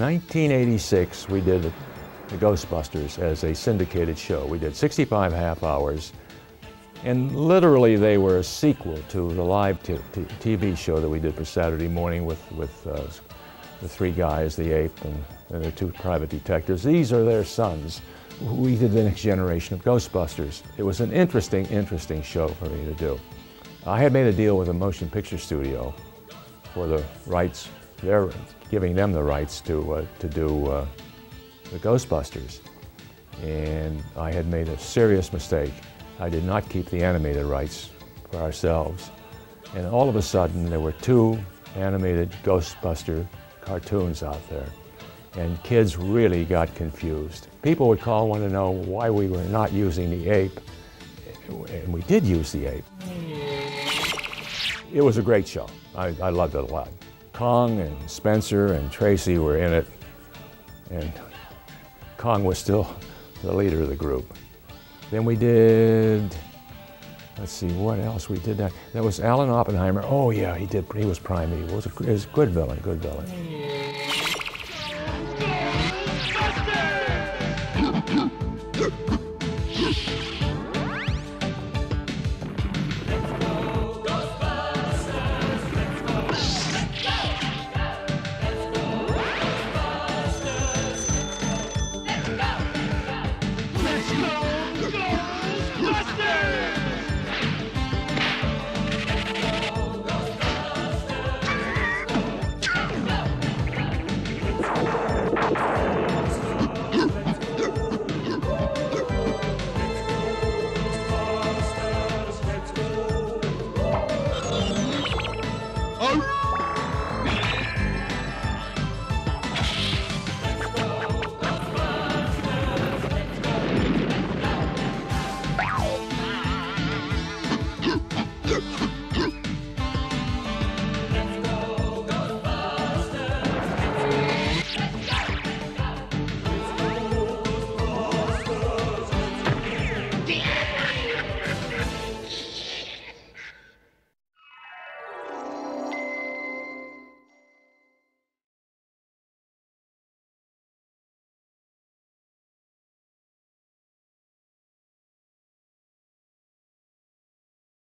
1986, we did the, Ghostbusters as a syndicated show. We did 65 half hours, and literally they were a sequel to the live TV show that we did for Saturday morning with, with uh, the three guys, the ape and, and the two private detectives. These are their sons. We did the next generation of Ghostbusters. It was an interesting, interesting show for me to do. I had made a deal with a motion picture studio for the rights. They're giving them the rights to, uh, to do uh, the Ghostbusters. And I had made a serious mistake. I did not keep the animated rights for ourselves. And all of a sudden, there were two animated Ghostbuster cartoons out there. And kids really got confused. People would call, want to know why we were not using the ape. And we did use the ape. It was a great show. I, I loved it a lot. Kong and Spenser and Tracy were in it. And Kong was still the leader of the group. Then we did, let's see, what else we did that? That was Alan Oppenheimer. Oh yeah, he did, he was Prime Evil. He was a, he was a good villain, good villain.